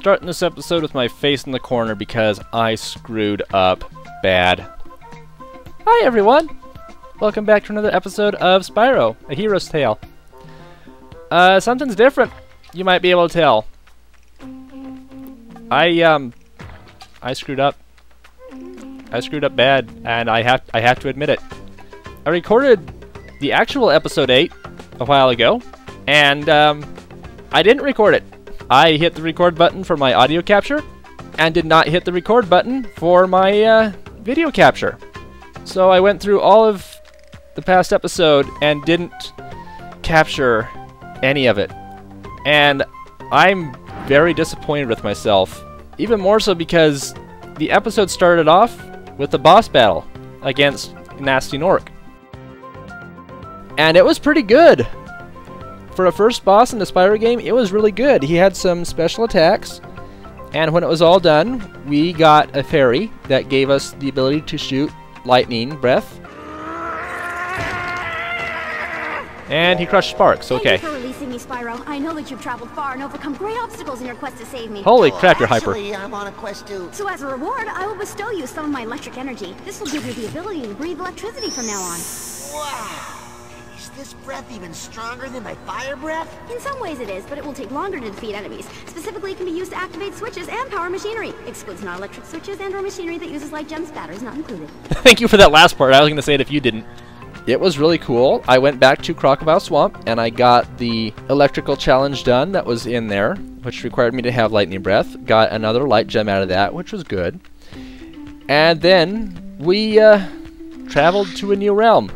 starting this episode with my face in the corner because I screwed up bad. Hi everyone! Welcome back to another episode of Spyro, A Hero's Tail. Uh, something's different, you might be able to tell. I, um, I screwed up. I screwed up bad, and I have I have to admit it. I recorded the actual episode 8 a while ago, and, um, I didn't record it. I hit the record button for my audio capture and did not hit the record button for my uh, video capture. So I went through all of the past episode and didn't capture any of it. And I'm very disappointed with myself. Even more so because the episode started off with a boss battle against Nasty Gnorc. And it was pretty good for a first boss in the Spyro game, it was really good. He had some special attacks, and when it was all done, we got a fairy that gave us the ability to shoot lightning breath. And he crushed Sparks, okay. Thank you for releasing me, Spyro. I know that you've traveled far and overcome great obstacles in your quest to save me. Holy oh, crap, you're hyper. Actually, I'm on a quest too. So as a reward, I will bestow you some of my electric energy. This will give you the ability to breathe electricity from now on. Wow. Is this breath even stronger than my fire breath? In some ways it is, but it will take longer to defeat enemies. Specifically, it can be used to activate switches and power machinery. Excludes non-electric switches and or machinery that uses light gems, batteries not included. Thank you for that last part. I was going to say it if you didn't. It was really cool. I went back to Crocodile Swamp and I got the electrical challenge done that was in there, which required me to have lightning breath. Got another light gem out of that, which was good. And then we uh, traveled to a new realm.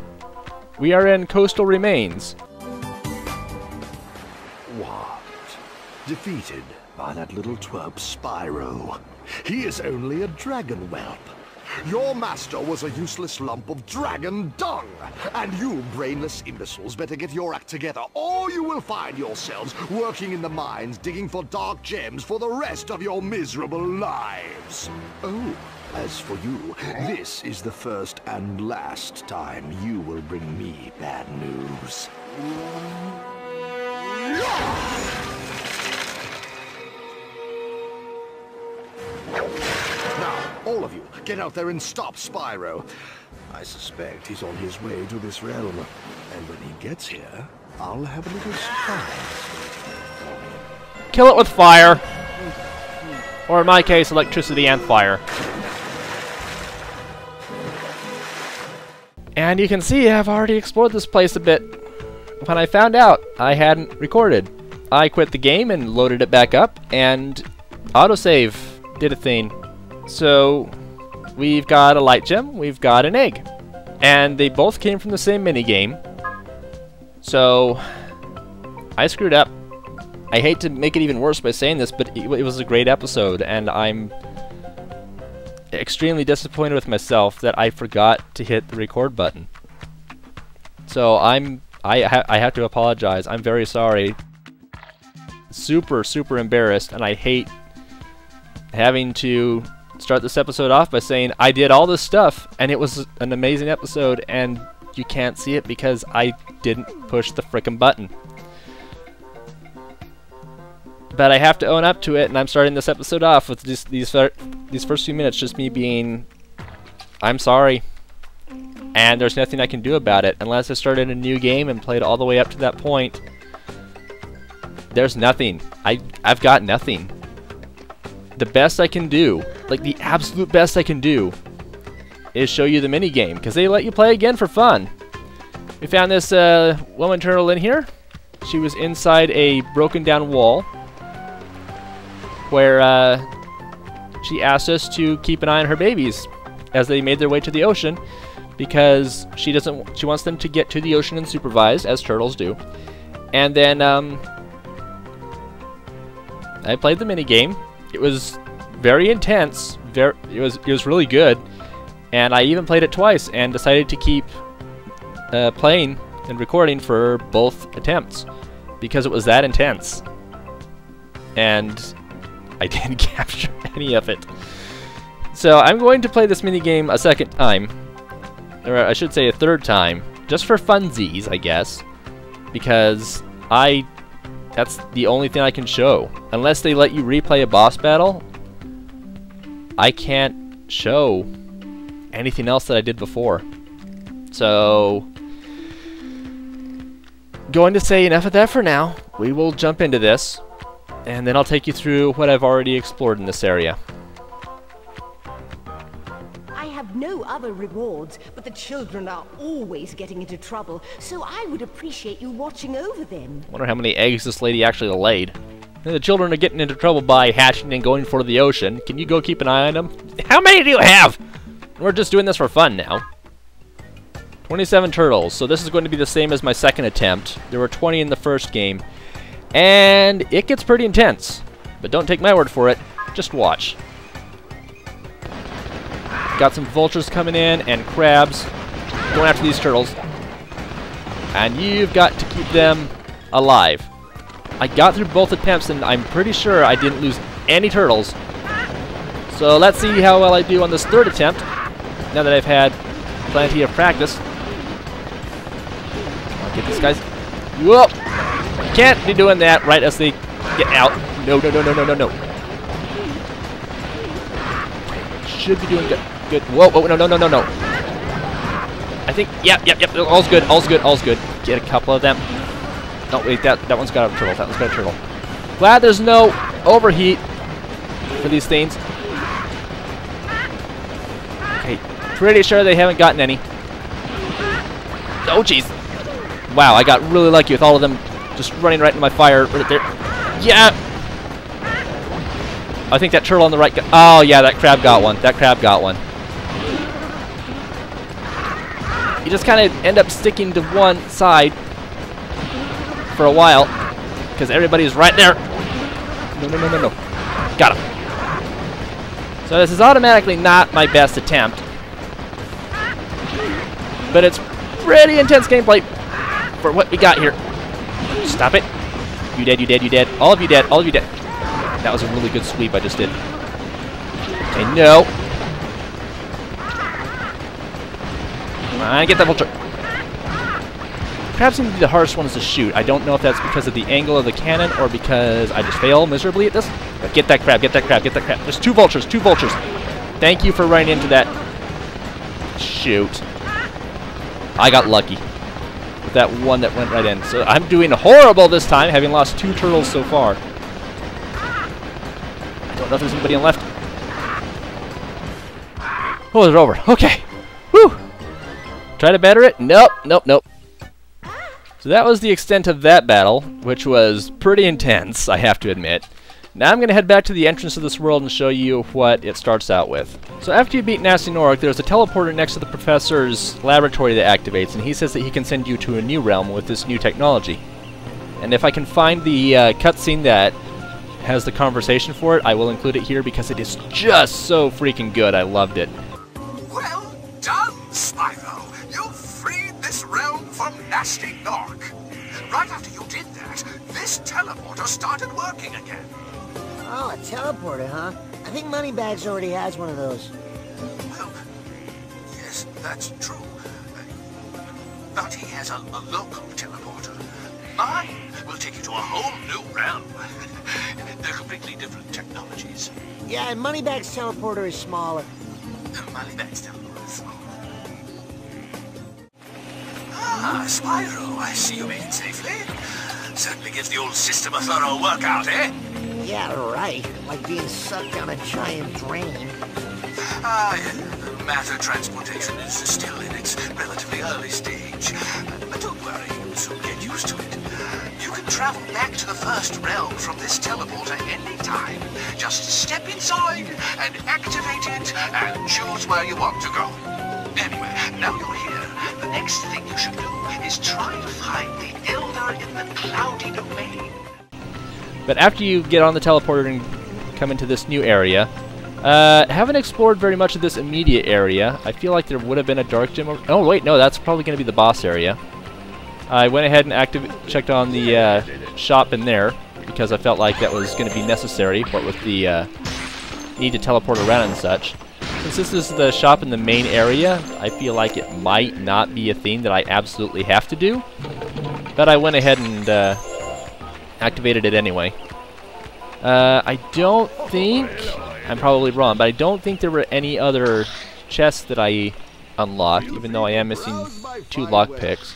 We are in Coastal Remains. What? Defeated by that little twerp Spyro. He is only a dragon whelp. Your master was a useless lump of dragon dung. And you brainless imbeciles better get your act together, or you will find yourselves working in the mines digging for dark gems for the rest of your miserable lives. Oh, as for you, this is the first and last time you will bring me bad news. Now, all of you, get out there and stop Spyro. I suspect he's on his way to this realm. And when he gets here, I'll have a little surprise. Kill it with fire. Or in my case, electricity and fire. And you can see I've already explored this place a bit. When I found out I hadn't recorded, I quit the game and loaded it back up, and autosave did a thing. So we've got a light gem, we've got an egg. And they both came from the same minigame. So I screwed up. I hate to make it even worse by saying this, but it, it was a great episode, and I'm extremely disappointed with myself that I forgot to hit the record button. So I'm I ha I have to apologize. I'm very sorry. Super super embarrassed, and I hate having to start this episode off by saying I did all this stuff, and it was an amazing episode, and you can't see it because I didn't push the frickin' button. But I have to own up to it, and I'm starting this episode off with just these fir these first few minutes just me being, I'm sorry, and there's nothing I can do about it unless I started a new game and played all the way up to that point. There's nothing. I I've got nothing. The best I can do, like the absolute best I can do, is show you the mini game because they let you play again for fun. We found this uh, woman turtle in here. She was inside a broken down wall where uh, she asked us to keep an eye on her babies as they made their way to the ocean because she doesn't she wants them to get to the ocean unsupervised as turtles do. And then um, I played the mini game it was very intense very it was it was really good. And I even played it twice and decided to keep uh, playing and recording for both attempts because it was that intense. And I didn't capture any of it. So I'm going to play this mini game a second time, or I should say a third time, just for funsies, I guess, because I That's the only thing I can show. Unless they let you replay a boss battle, I can't show anything else that I did before. So, going to say enough of that for now. We will jump into this, and then I'll take you through what I've already explored in this area. I have no other rewards, but the children are always getting into trouble, so I would appreciate you watching over them. Wonder how many eggs this lady actually laid. The children are getting into trouble by hatching and going for the ocean. Can you go keep an eye on them? How many do you have? We're just doing this for fun now. 27 turtles, so this is going to be the same as my second attempt. There were 20 in the first game. And it gets pretty intense. But don't take my word for it, just watch. Got some vultures coming in and crabs going after these turtles. And you've got to keep them alive. I got through both attempts and I'm pretty sure I didn't lose any turtles. So let's see how well I do on this third attempt, now that I've had plenty of practice. I'll get these guys. Whoa! Can't be doing that right as they get out. No, no, no, no, no, no, no. Should be doing good. Good. Whoa, whoa, no, no, no, no, no. I think, yep, yep, yep, all's good, all's good, all's good. Get a couple of them. No, wait, that, that one's got a turtle, that one's got a turtle. Glad there's no overheat for these things. Okay, pretty sure they haven't gotten any. Oh, jeez. Wow, I got really lucky with all of them just running right into my fire right there. Yeah! I think that turtle on the right. Oh, yeah, that crab got one. That crab got one. You just kind of end up sticking to one side for a while because everybody's right there. No, no, no, no, no. Got him. So this is automatically not my best attempt. But it's pretty intense gameplay for what we got here. Stop it. You dead, you dead, you dead. All of you dead, all of you dead. That was a really good sweep I just did. Okay, no. Come on, get that vulture. Crabs seem to be the hardest ones to shoot. I don't know if that's because of the angle of the cannon or because I just fail miserably at this. But get that crab, get that crab, get that crab. There's two vultures, two vultures. Thank you for running into that. Shoot. I got lucky with that one that went right in. So I'm doing horrible this time, having lost two turtles so far. Don't know if there's anybody left. Oh, they're over. Okay. Whew. Try to better it? Nope, nope, nope. So that was the extent of that battle, which was pretty intense, I have to admit. Now I'm going to head back to the entrance of this world and show you what it starts out with. So after you beat Nasty Gnorc, there's a teleporter next to the professor's laboratory that activates, and he says that he can send you to a new realm with this new technology. And if I can find the uh, cutscene that has the conversation for it, I will include it here because it is just so freaking good. I loved it. Well done, Spyro. You freed this realm from Nasty Gnorc. Right after you did that, this teleporter started working again. Oh, a teleporter, huh? I think Moneybags already has one of those. Well, yes, that's true. But he has a, a local teleporter. Mine will take you to a whole new realm. They're completely different technologies. Yeah, and Moneybags teleporter is smaller. Moneybags teleporter is smaller. Ah, Spyro, I see you made it safely. Certainly gives the old system a thorough workout, eh? Yeah, right. Like being sucked down a giant drain. Ah, matter transportation is still in its relatively early stage. But don't worry, you'll soon get used to it. You can travel back to the first realm from this teleporter anytime. Just step inside and activate it and choose where you want to go. Anyway, now you're here. The next thing you should do is try to find the Elder in the Cloudy Domain. But after you get on the teleporter and come into this new area, uh, haven't explored very much of this immediate area. I feel like there would have been a dark gem. oh wait, no, that's probably going to be the boss area. I went ahead and active checked on the uh, shop in there because I felt like that was going to be necessary, what with the uh, need to teleport around and such. Since this is the shop in the main area, I feel like it might not be a thing that I absolutely have to do. But I went ahead and uh, activated it anyway. Uh, I don't think... I'm probably wrong, but I don't think there were any other chests that I unlocked, even though I am missing two lockpicks.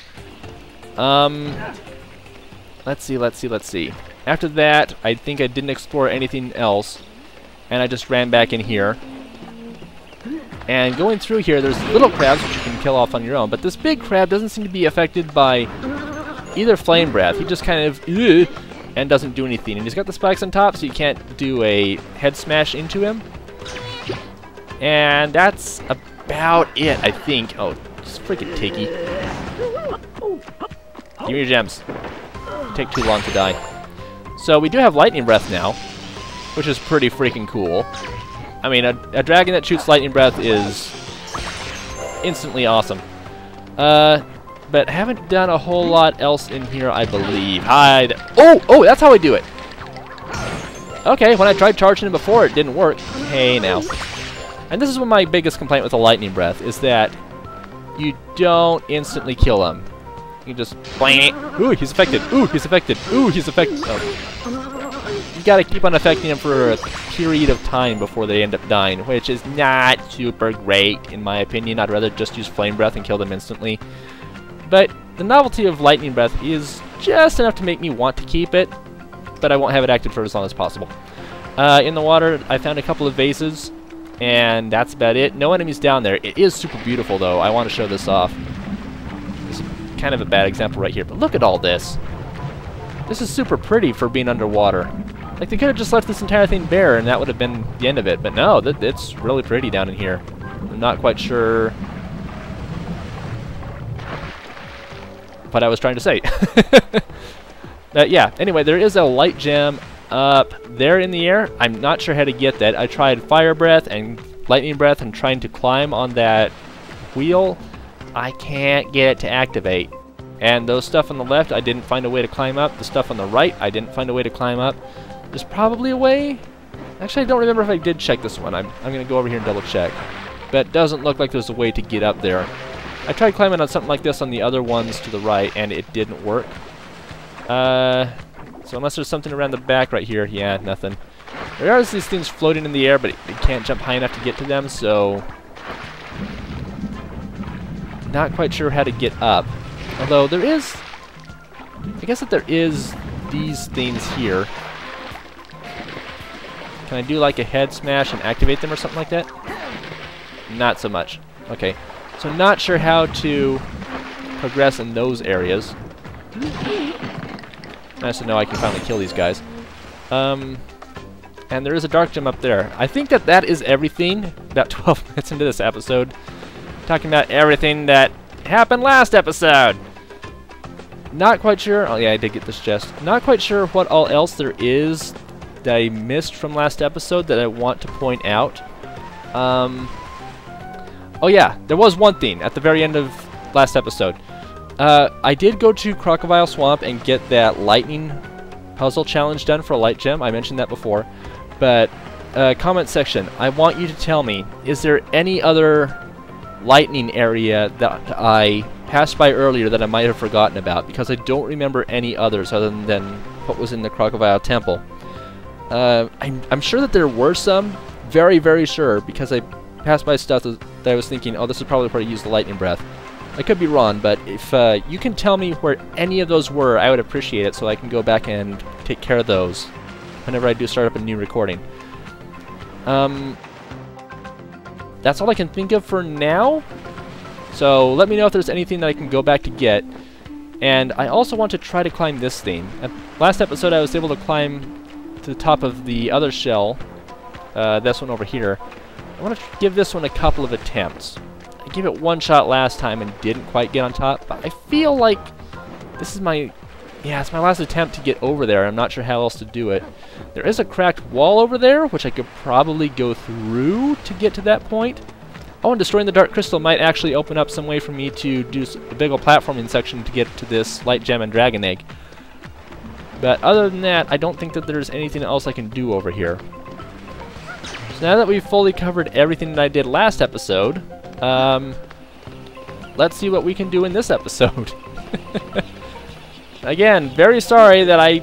Um, let's see, let's see, let's see. After that, I think I didn't explore anything else, and I just ran back in here. And going through here, there's little crabs which you can kill off on your own, but this big crab doesn't seem to be affected by either flame breath. He just kind of! And doesn't do anything. And he's got the spikes on top, so you can't do a head smash into him. And that's about it, I think. Oh, just freaking Tiki. Give me your gems. Take too long to die. So we do have lightning breath now, which is pretty freaking cool. I mean, a, a dragon that shoots lightning breath is instantly awesome. Uh, but haven't done a whole lot else in here, I believe. Hide. Oh, oh, that's how I do it. Okay, when I tried charging him before, it didn't work. Hey, now. And this is my biggest complaint with the lightning breath, is that you don't instantly kill him. You just. Ooh, he's affected. Ooh, he's affected. Ooh, he's affected. Oh. You gotta keep on affecting him for a period of time before they end up dying, which is not super great, in my opinion. I'd rather just use flame breath and kill them instantly. But the novelty of Lightning Breath is just enough to make me want to keep it, but I won't have it active for as long as possible. Uh, in the water, I found a couple of vases, and that's about it. No enemies down there. It is super beautiful, though. I want to show this off. It's kind of a bad example right here, but look at all this. This is super pretty for being underwater. Like, they could have just left this entire thing bare, and that would have been the end of it, but no, th it's really pretty down in here. I'm not quite sure what I was trying to say. but yeah, anyway, there is a light gem up there in the air. I'm not sure how to get that. I tried fire breath and lightning breath and trying to climb on that wheel. I can't get it to activate. And those stuff on the left, I didn't find a way to climb up. The stuff on the right, I didn't find a way to climb up. There's probably a way. Actually, I don't remember if I did check this one. I'm, I'm going to go over here and double check. But it doesn't look like there's a way to get up there. I tried climbing on something like this on the other ones to the right, and it didn't work. Uh, so unless there's something around the back right here, yeah, nothing. There are these things floating in the air, but it, it can't jump high enough to get to them, so... Not quite sure how to get up. Although there is... I guess that there is these things here. Can I do like a head smash and activate them or something like that? Not so much. Okay. So not sure how to progress in those areas. Nice to know I can finally kill these guys. Um, and there is a dark gem up there. I think that that is everything. About 12 minutes into this episode. Talking about everything that happened last episode. Not quite sure. Oh yeah, I did get this chest. Not quite sure what all else there is that I missed from last episode that I want to point out. Um, Oh yeah, there was one thing at the very end of last episode. Uh, I did go to Crocodile Swamp and get that lightning puzzle challenge done for a light gem. I mentioned that before. But, uh, comment section, I want you to tell me, is there any other lightning area that I passed by earlier that I might have forgotten about? Because I don't remember any others other than what was in the Crocodile Temple. Uh, I'm, I'm sure that there were some, very, very sure, because I passed by stuff that I was thinking, oh, this is probably where I use the lightning breath. I could be wrong, but if uh, you can tell me where any of those were, I would appreciate it so I can go back and take care of those whenever I do start up a new recording. Um, that's all I can think of for now. So let me know if there's anything that I can go back to get. And I also want to try to climb this thing. At last episode I was able to climb to the top of the other shell, uh, this one over here. I want to give this one a couple of attempts. I gave it one shot last time and didn't quite get on top, but I feel like this is my... Yeah, it's my last attempt to get over there. I'm not sure how else to do it. There is a cracked wall over there, which I could probably go through to get to that point. Oh, and destroying the Dark Crystal might actually open up some way for me to do a big old platforming section to get to this Light Gem and Dragon Egg. But other than that, I don't think that there's anything else I can do over here. So now that we've fully covered everything that I did last episode, um, let's see what we can do in this episode. Again, very sorry that I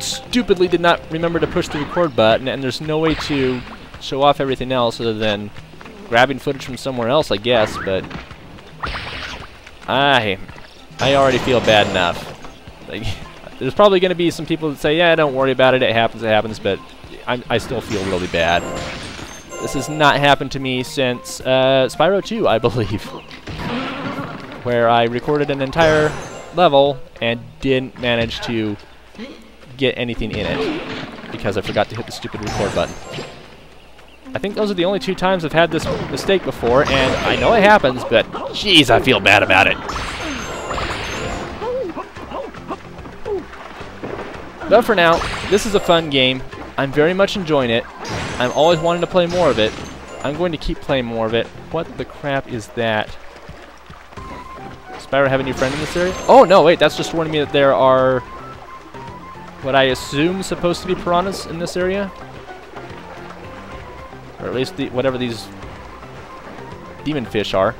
stupidly did not remember to push the record button, and there's no way to show off everything else other than grabbing footage from somewhere else, I guess, but I I already feel bad enough. Like, there's probably going to be some people that say, yeah, don't worry about it, it happens, it happens, but I, I still feel really bad. This has not happened to me since uh, Spyro 2, I believe, where I recorded an entire level and didn't manage to get anything in it because I forgot to hit the stupid record button. I think those are the only two times I've had this mistake before, and I know it happens, but jeez, I feel bad about it. But for now, this is a fun game. I'm very much enjoying it. I'm always wanting to play more of it. I'm going to keep playing more of it. What the crap is that? Spyro have a new friend in this area? Oh, no, wait, that's just warning me that there are what I assume supposed to be piranhas in this area. Or at least the, whatever these demon fish are.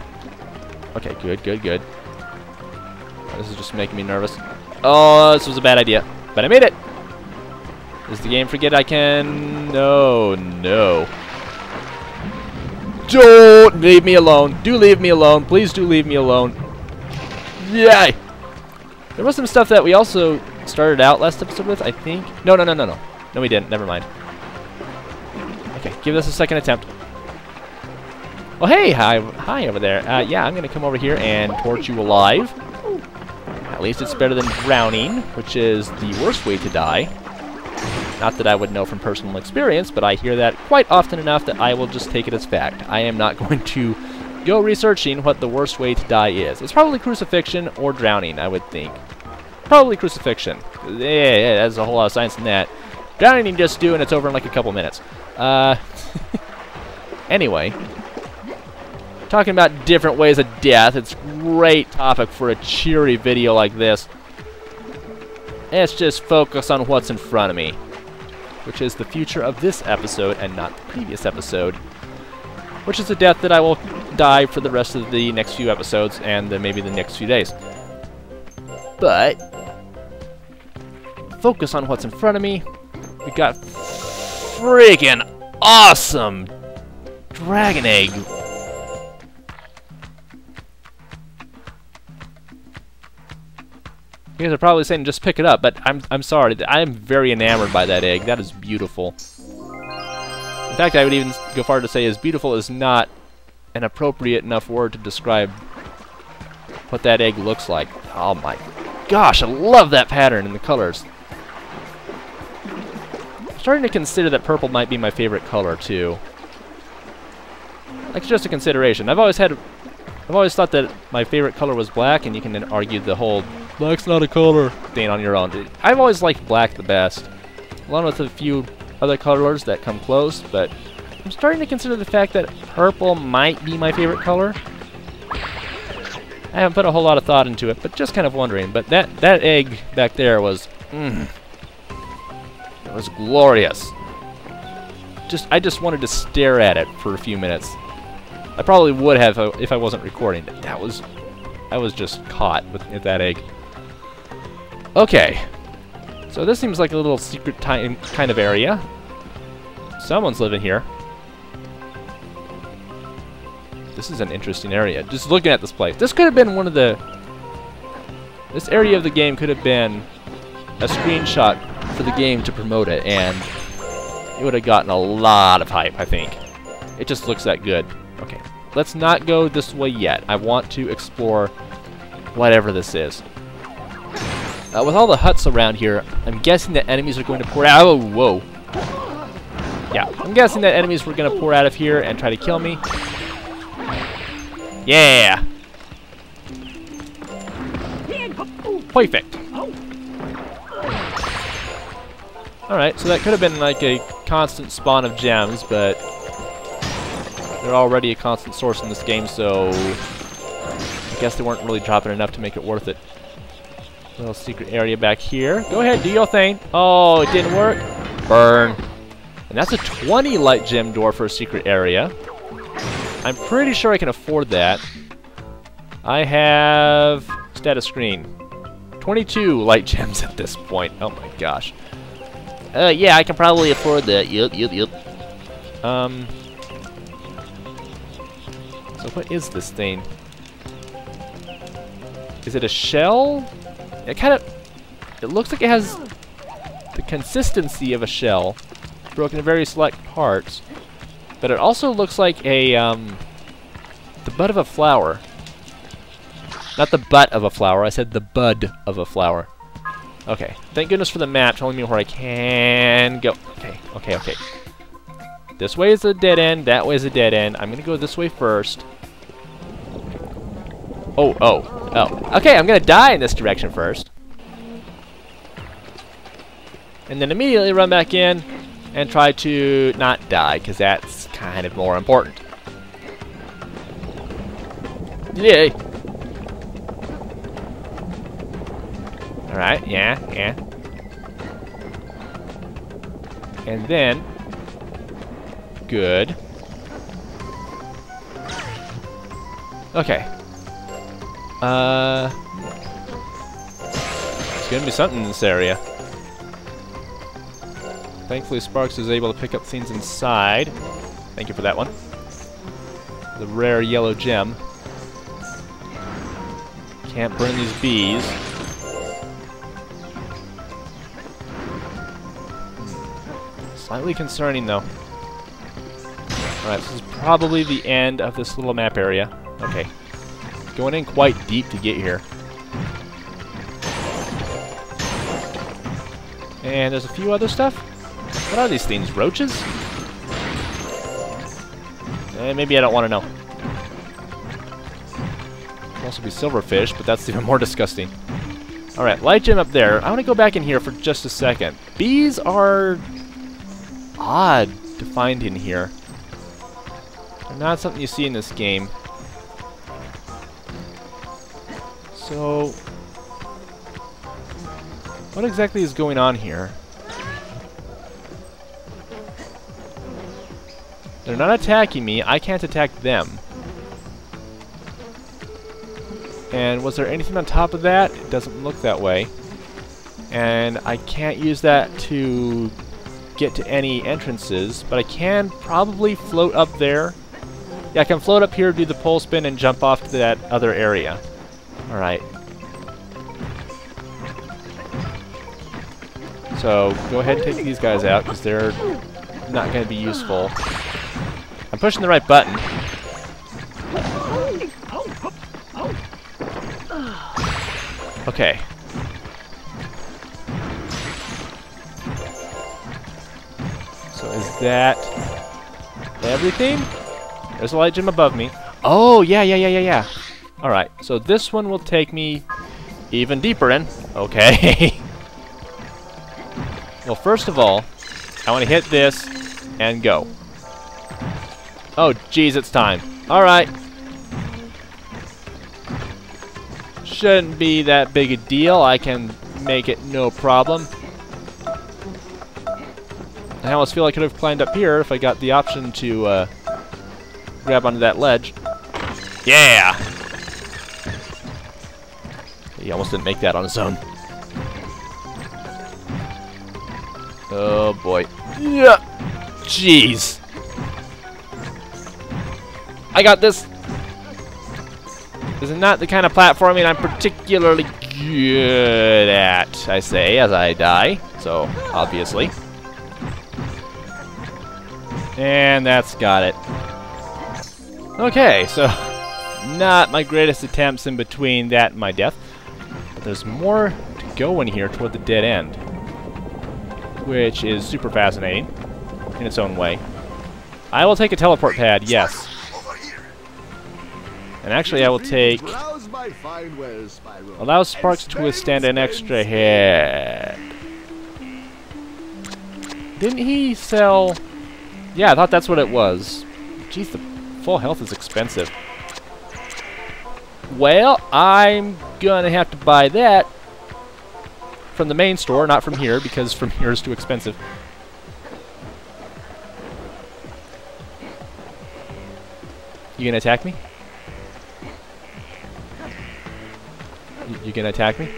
Okay, good, good, good. This is just making me nervous. Oh, this was a bad idea. But I made it! Does the game forget I can... No, no. Don't leave me alone. Do leave me alone. Please do leave me alone. Yay! There was some stuff that we also started out last episode with, I think. No, no, no, no, no. No, we didn't. Never mind. Okay, give this a second attempt. Oh, hey, hi, hi over there. Uh, yeah, I'm going to come over here and torch you alive. At least it's better than drowning, which is the worst way to die. Not that I would know from personal experience, but I hear that quite often enough that I will just take it as fact. I am not going to go researching what the worst way to die is. It's probably crucifixion or drowning, I would think. Probably crucifixion. Yeah, yeah, there's a whole lot of science in that. Drowning you just do, and it's over in like a couple minutes. Uh, anyway, talking about different ways of death. It's great topic for a cheery video like this. Let's just focus on what's in front of me, which is the future of this episode and not the previous episode, which is a death that I will die for the rest of the next few episodes and then maybe the next few days. But focus on what's in front of me. We got freaking awesome dragon egg You guys are probably saying just pick it up, but I'm, I'm sorry. I'm very enamored by that egg. That is beautiful. In fact, I would even go far to say as beautiful is not an appropriate enough word to describe what that egg looks like. Oh my gosh, I love that pattern and the colors. I'm starting to consider that purple might be my favorite color too. Like just a consideration. I've always had I've always thought that my favorite color was black and you can then argue the whole Black's not a color. Thing on your own. I've always liked black the best, along with a few other colors that come close, but I'm starting to consider the fact that purple might be my favorite color. I haven't put a whole lot of thought into it, but just kind of wondering. But that, that egg back there was, mmm, it was glorious. Just, I just wanted to stare at it for a few minutes. I probably would have uh, if I wasn't recording. That was, I was just caught with that egg. Okay. So this seems like a little secret time kind of area. Someone's living here. This is an interesting area. Just looking at this place. This could have been one of the... This area of the game could have been a screenshot for the game to promote it, and it would have gotten a lot of hype, I think. It just looks that good. Okay, let's not go this way yet. I want to explore whatever this is. Uh, with all the huts around here, I'm guessing that enemies are going to pour out. Oh, whoa. Yeah, I'm guessing that enemies were going to pour out of here and try to kill me. Yeah. Perfect. Alright, so that could have been like a constant spawn of gems, but they're already a constant source in this game, so I guess they weren't really dropping enough to make it worth it. Little secret area back here. Go ahead, do your thing. Oh, it didn't work. Burn. And that's a 20 light gem door for a secret area. I'm pretty sure I can afford that. I have status screen. 22 light gems at this point. Oh my gosh. Uh, yeah, I can probably afford that. Yep, yep, yep. Um. So what is this thing? Is it a shell? It kind of... It looks like it has the consistency of a shell, broken in very select parts. But it also looks like a, um... The bud of a flower. Not the butt of a flower, I said the bud of a flower. Okay, thank goodness for the map telling me where I can go. Okay, okay, okay. This way is a dead end, that way is a dead end. I'm gonna go this way first. Oh, oh, oh. Okay, I'm gonna die in this direction first. And then immediately run back in and try to not die, because that's kind of more important. Yay! Alright, yeah, yeah. And then... Good. Okay. Uh... It's gonna be something in this area. Thankfully Sparks is able to pick up things inside. Thank you for that one. The rare yellow gem. Can't burn these bees. Slightly concerning, though. Alright, this is probably the end of this little map area. Okay. Going in quite deep to get here. And there's a few other stuff. What are these things? Roaches? Eh, maybe I don't want to know. Could also be silverfish, but that's even more disgusting. Alright, light gem up there. I want to go back in here for just a second. Bees are odd to find in here. They're not something you see in this game. So, what exactly is going on here? They're not attacking me, I can't attack them. And was there anything on top of that? It doesn't look that way. And I can't use that to get to any entrances, but I can probably float up there. Yeah, I can float up here, do the pole spin, and jump off to that other area. Alright. So, go ahead and take these guys out, because they're not going to be useful. I'm pushing the right button. Okay. So is that everything? There's a light gem above me. Oh, yeah, yeah, yeah, yeah, yeah. Alright, so this one will take me even deeper in. Okay. well, first of all, I want to hit this and go. Oh, geez, it's time. Alright. Shouldn't be that big a deal. I can make it no problem. I almost feel I could have climbed up here if I got the option to uh, grab onto that ledge. Yeah! Almost didn't make that on his own. Oh boy. Yeah! Jeez! I got this! This is not the kind of platforming I'm particularly good at, I say, as I die. So, obviously. And that's got it. Okay, so not my greatest attempts in between that and my death. There's more to go in here toward the dead end. Which is super fascinating in its own way. I will take a teleport pad, yes. And actually I will take... Allow Sparks to withstand an extra hit. Didn't he sell... Yeah, I thought that's what it was. Jeez, the full health is expensive. Well, I'm gonna have to buy that from the main store, not from here, because from here is too expensive. You gonna attack me? You, gonna attack me?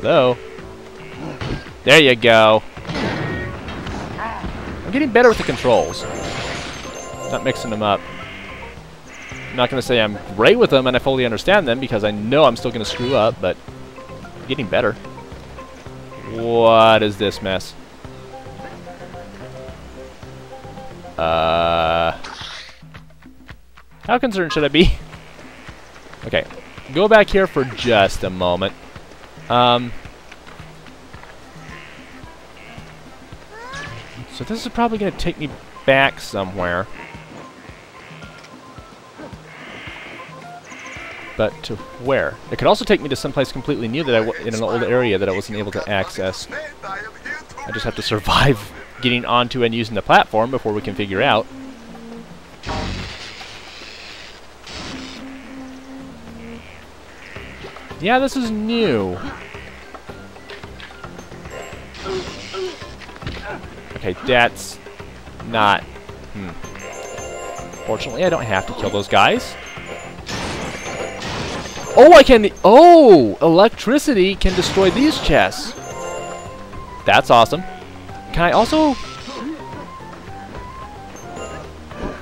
Hello? There you go. I'm getting better with the controls. Not mixing them up. I'm not going to say I'm great with them and I fully understand them because I know I'm still going to screw up, but I'm getting better. What is this mess? Uh, how concerned should I be? okay, go back here for just a moment. Um, so this is probably going to take me back somewhere. But to where? It could also take me to someplace completely new that I w in an old area that I wasn't able to access. I just have to survive getting onto and using the platform before we can figure out. Yeah, this is new. Okay, that's not... Hmm. Fortunately, I don't have to kill those guys. Oh, I can... Oh! Electricity can destroy these chests. That's awesome. Can I also...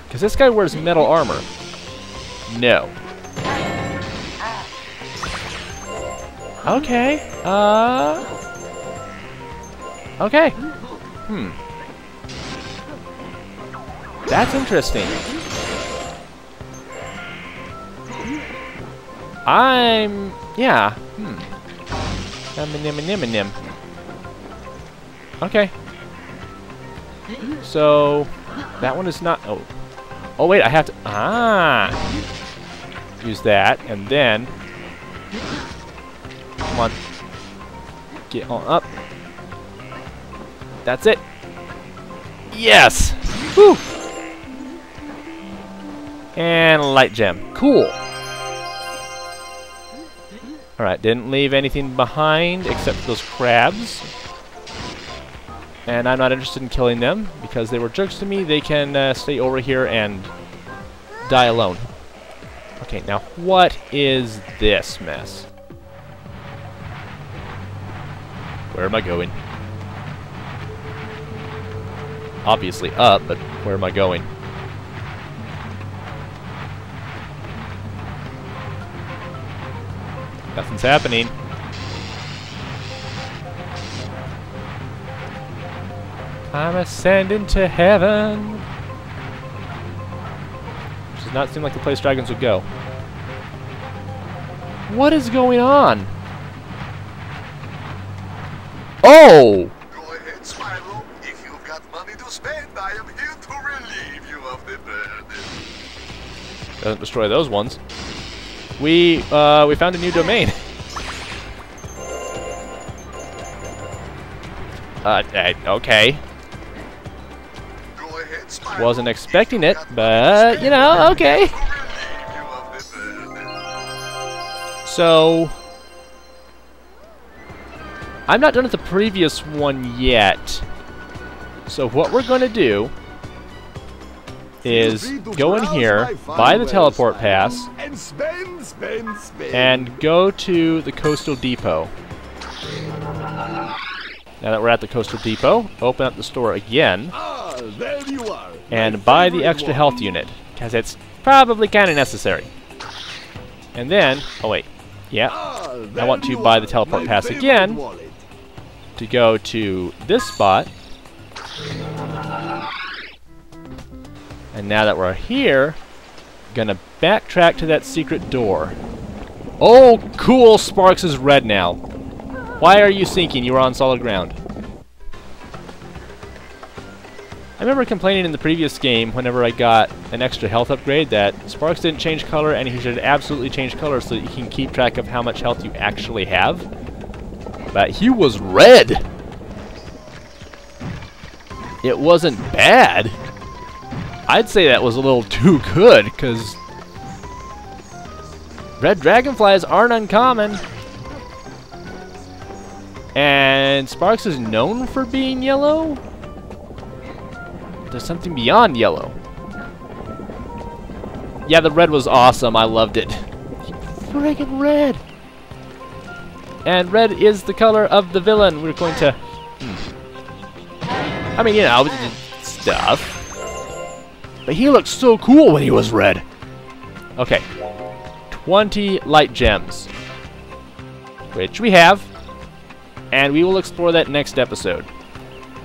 Because this guy wears metal armor. No. Okay. Uh... Okay. Hmm. That's interesting. I'm... Yeah. Hmm. Nim nim nim nim. Okay. So... That one is not... Oh. Oh, wait, I have to... Ah! Use that, and then... Come on. Get on up. That's it. Yes! Whew! And light gem. Cool. Alright, didn't leave anything behind except those crabs. And I'm not interested in killing them because they were jerks to me. They can uh, stay over here and die alone. Okay, now what is this mess? Where am I going? Obviously up, but where am I going? Nothing's happening. I'm ascending to heaven. Which does not seem like the place dragons would go. What is going on? Oh! Go ahead, Spyro. If you've got money to spend, I am here to relieve you of the burden. Doesn't destroy those ones. We, uh, we found a new domain. uh, uh, okay. Go ahead, Spyro. Wasn't expecting it, but, you know, okay. To relieve you of the burden. So... I'm not done with the previous one yet. So what we're going to do is go in here, buy the teleport pass, And spend, spend, spend. and go to the Coastal Depot. Now that we're at the Coastal Depot, open up the store again Ah, there you are. and buy the extra one. health unit, because it's probably kind of necessary. And then, oh wait, yeah, Ah, I want to buy the teleport pass again. wallet. to go to this spot. And now that we're here, gonna backtrack to that secret door. Oh, cool! Sparks is red now. Why are you sinking? You were on solid ground. I remember complaining in the previous game whenever I got an extra health upgrade that Sparks didn't change color and he should absolutely change color so that you can keep track of how much health you actually have. But he was red! It wasn't bad. I'd say that was a little too good, because red dragonflies aren't uncommon. And Sparks is known for being yellow? There's something beyond yellow. Yeah, the red was awesome. I loved it. Friggin' red! And red is the color of the villain. We're going to... Hmm. I mean, you know, stuff. But he looked so cool when he was red. Okay. 20 light gems. Which we have. And we will explore that next episode.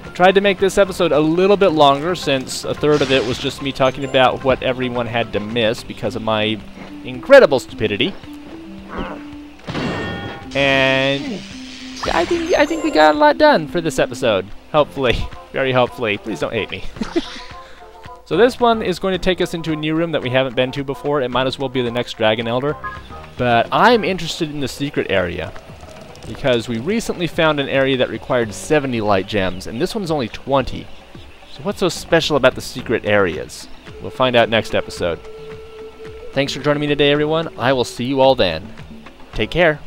I Tried to make this episode a little bit longer since a third of it was just me talking about what everyone had to miss because of my incredible stupidity. And I think I think we got a lot done for this episode. Hopefully. Very hopefully. Please don't hate me. so this one is going to take us into a new room that we haven't been to before. It might as well be the next Dragon Elder. But I'm interested in the secret area because we recently found an area that required 70 light gems, and this one's only 20. So what's so special about the secret areas? We'll find out next episode. Thanks for joining me today, everyone. I will see you all then. Take care.